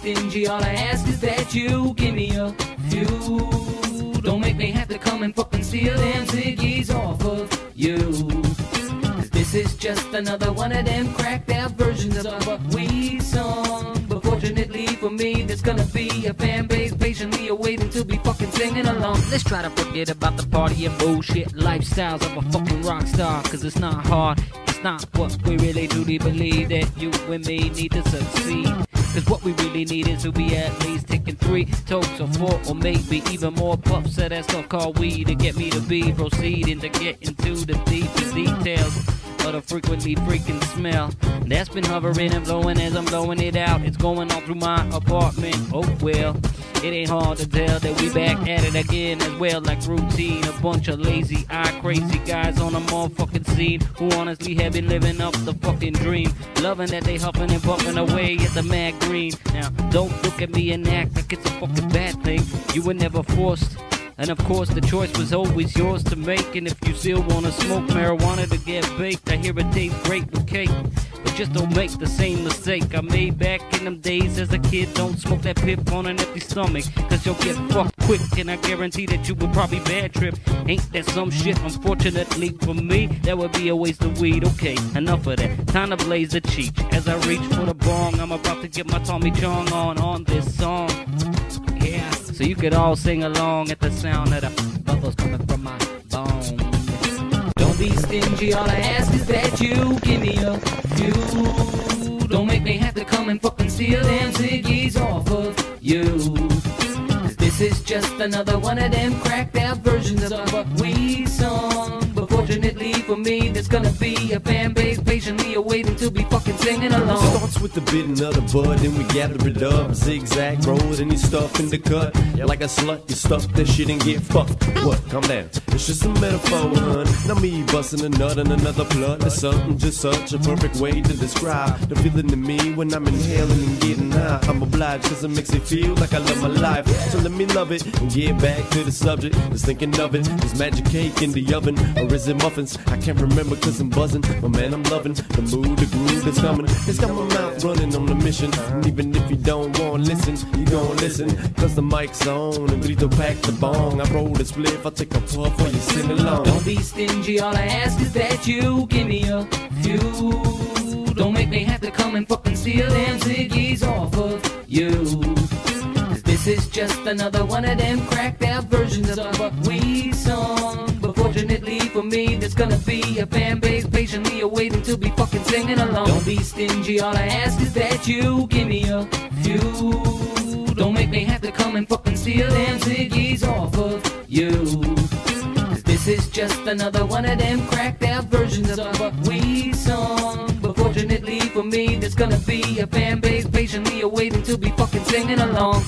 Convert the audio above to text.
stingy. All I ask is that you give me a few. Don't make me have to come and fucking steal them ciggies off of you. Cause this is just another one of them cracked out versions of a we song. But fortunately for me, there's gonna be a fan base patiently awaiting to be fucking singing along. Let's try to forget about the party and bullshit lifestyles of a fucking rock star. Cause it's not hard, it's not what we really truly believe that you and me need to succeed. Cause what we really need is to be at least taking three tokes or four or maybe even more puffs of that stuff called weed to get me to be proceeding to get into the deepest details of the frequently freaking smell that's been hovering and blowing as I'm blowing it out. It's going all through my apartment. Oh well, it ain't hard to tell that we back at it again as well, like routine. A bunch of lazy, eye crazy guys on a motherfucking scene who honestly have been living up the fucking dream, loving that they huffing and puffing away at the mad green. Now don't look at me and act like it's a fucking bad thing. You were never forced. And of course, the choice was always yours to make. And if you still wanna smoke marijuana to get baked, I hear it tastes great with cake. But just don't make the same mistake I made back in them days as a kid. Don't smoke that pip on an empty stomach, cause you'll get fucked quick. And I guarantee that you will probably bad trip. Ain't that some shit? Unfortunately for me, that would be a waste of weed. Okay, enough of that. Time to blaze the cheek. As I reach for the bong, I'm about to get my Tommy Chong on on this song. So you could all sing along at the sound of the bubbles coming from my bones. Don't be stingy, all I ask is that you give me a few. Don't make me have to come and fucking steal them ciggies off of you. Cause this is just another one of them cracked out versions of what we sung. But fortunately for me, there's gonna be a fan base patiently awaiting to be fucking singing along. Starts with the bidding of the bud, then we gather it up. Zigzag road and you stuff in the cut. Like a slut, you stuff that shit and get fucked. What? Calm down. It's just a metaphor, hun. Not me busting a nut in another plug. It's something just such a perfect way to describe the feeling to me when I'm inhaling and getting high. I'm obliged cause it makes it feel like I love my life. So let me love it and get back to the subject. Just thinking of it. Is magic cake in the oven or is it muffins? I can't remember cause I'm buzzing. But man, I'm loving the mood, the groove that's coming. It's got my mouth running on the mission. And even if you don't want to listen, you gon' listen. Cause the mic's on and Brito pack the bong. I roll the spliff, I take a puff while you sing along. Don't be stingy, all I ask is that you give me a few. Don't make me have to come and fucking steal them this is just another one of them cracked out versions of a we song. But fortunately for me, there's gonna be a fan base patiently awaiting to be fucking singing along. Don't be stingy, all I ask is that you give me a few. Don't make me have to come and fucking steal them ciggies off of you. This is just another one of them cracked out versions of a we song. But fortunately for me, there's gonna be a fan base patiently awaiting to be fucking singing along.